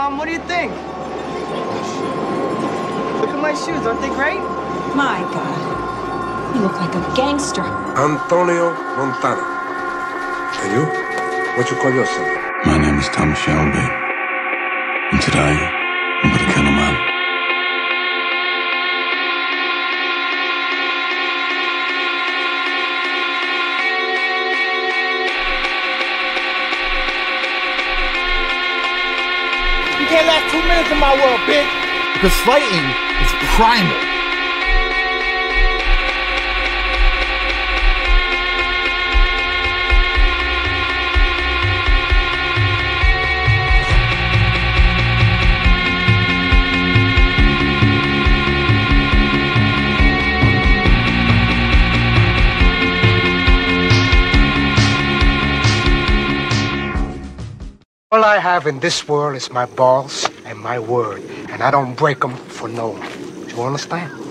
Mom, what do you think? Look at my shoes, aren't they great? My God. You look like a gangster. Antonio Montana. And you? What you call yourself? My name is Tom Shelby. And today, can't last two minutes in my world, bitch. Because fighting is primal. All I have in this world is my balls and my word, and I don't break them for no one. You understand?